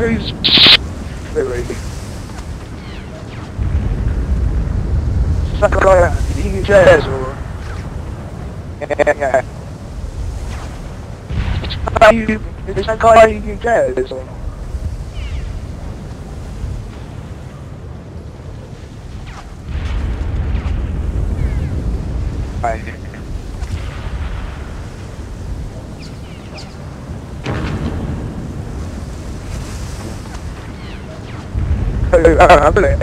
who's really? That guy eating chairs or? Yeah, yeah. Are you, is that guy eating chairs or? tôi lẹ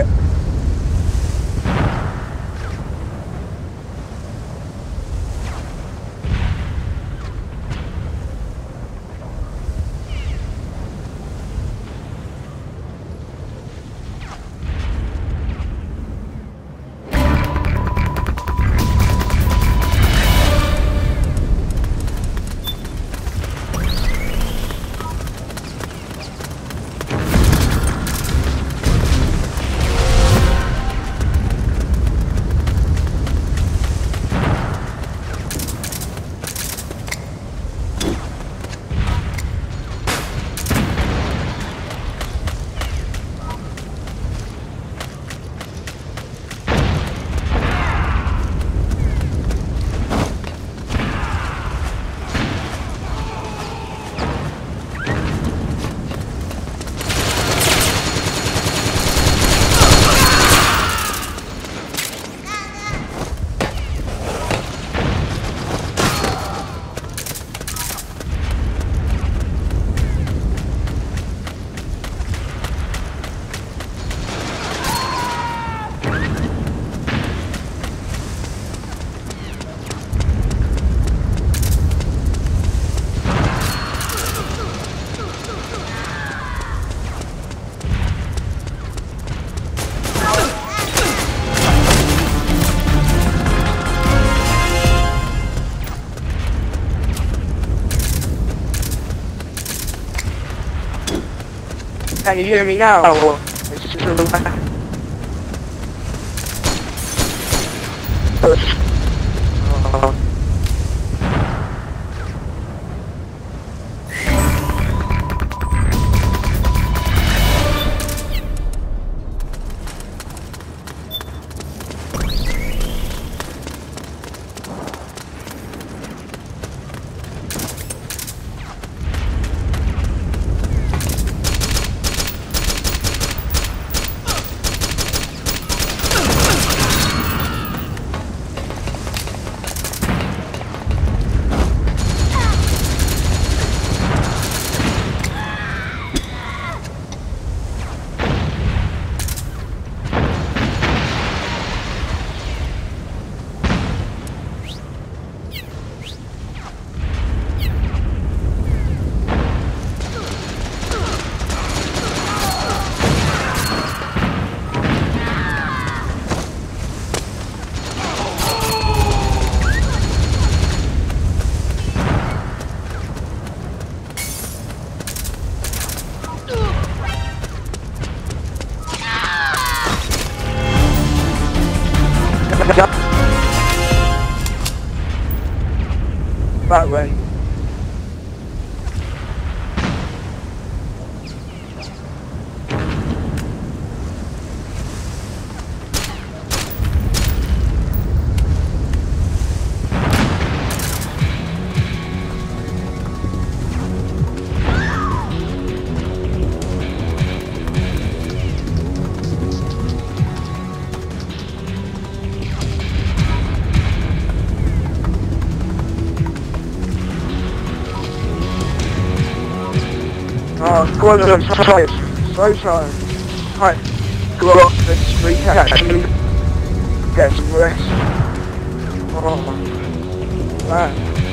Can you hear me now? Oh, or That way. Oh, I'm tired. So tired. Right, go on, let's recap. Get some rest. Oh, man.